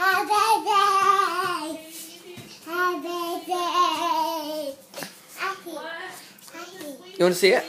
You want to see it?